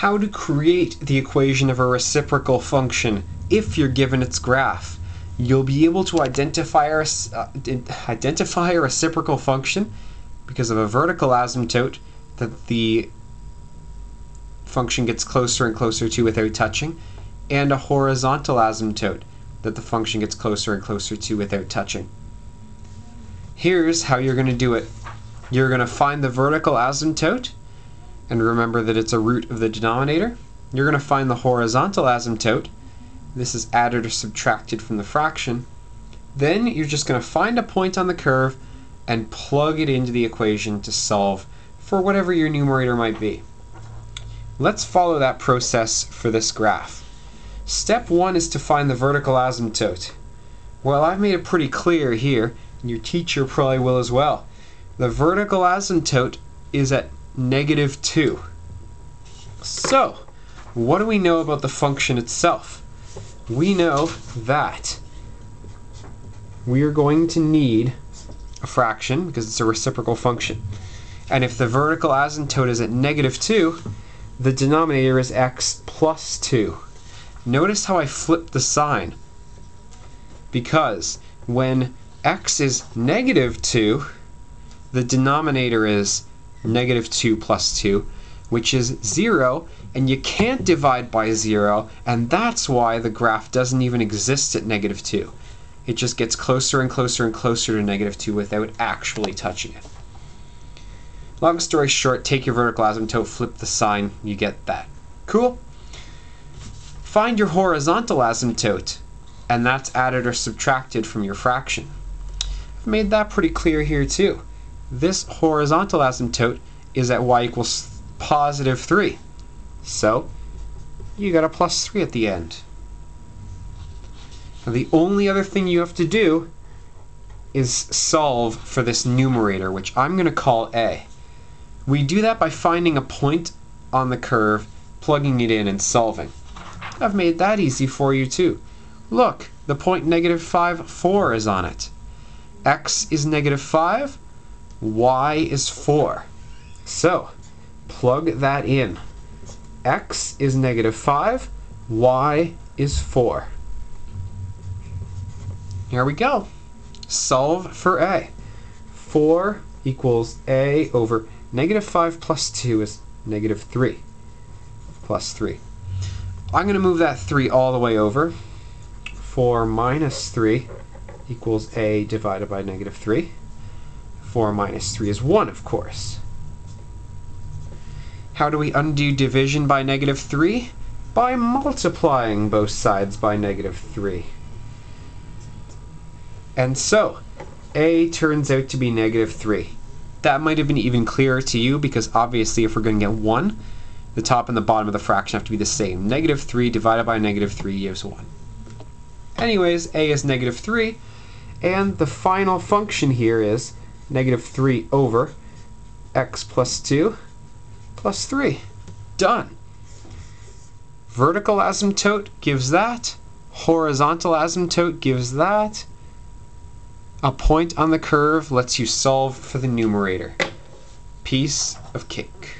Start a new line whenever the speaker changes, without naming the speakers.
how to create the equation of a reciprocal function if you're given its graph. You'll be able to identify a, uh, identify a reciprocal function because of a vertical asymptote that the function gets closer and closer to without touching, and a horizontal asymptote that the function gets closer and closer to without touching. Here's how you're going to do it. You're going to find the vertical asymptote, and remember that it's a root of the denominator. You're going to find the horizontal asymptote. This is added or subtracted from the fraction. Then you're just going to find a point on the curve and plug it into the equation to solve for whatever your numerator might be. Let's follow that process for this graph. Step one is to find the vertical asymptote. Well, I've made it pretty clear here, and your teacher probably will as well. The vertical asymptote is at negative 2. So, what do we know about the function itself? We know that we are going to need a fraction because it's a reciprocal function. And if the vertical asymptote is at negative 2, the denominator is x plus 2. Notice how I flipped the sign. Because when x is negative 2, the denominator is negative 2 plus 2, which is 0, and you can't divide by 0, and that's why the graph doesn't even exist at negative 2. It just gets closer and closer and closer to negative 2 without actually touching it. Long story short, take your vertical asymptote, flip the sign, you get that. Cool? Find your horizontal asymptote, and that's added or subtracted from your fraction. I've made that pretty clear here too. This horizontal asymptote is at y equals positive 3. So, you got a plus 3 at the end. Now the only other thing you have to do is solve for this numerator, which I'm going to call a. We do that by finding a point on the curve, plugging it in, and solving. I've made that easy for you too. Look, the point negative 5, 4 is on it. x is negative 5, y is 4. So, plug that in. x is negative 5, y is 4. Here we go. Solve for a. 4 equals a over Negative 5 plus 2 is negative 3 plus 3. I'm going to move that 3 all the way over. 4 minus 3 equals a divided by negative 3. 4 minus 3 is 1, of course. How do we undo division by negative 3? By multiplying both sides by negative 3. And so, a turns out to be negative 3 that might have been even clearer to you because obviously if we're going to get 1, the top and the bottom of the fraction have to be the same. Negative 3 divided by negative 3 gives 1. Anyways, a is negative 3, and the final function here is negative 3 over x plus 2 plus 3. Done. Vertical asymptote gives that. Horizontal asymptote gives that. A point on the curve lets you solve for the numerator. Piece of cake.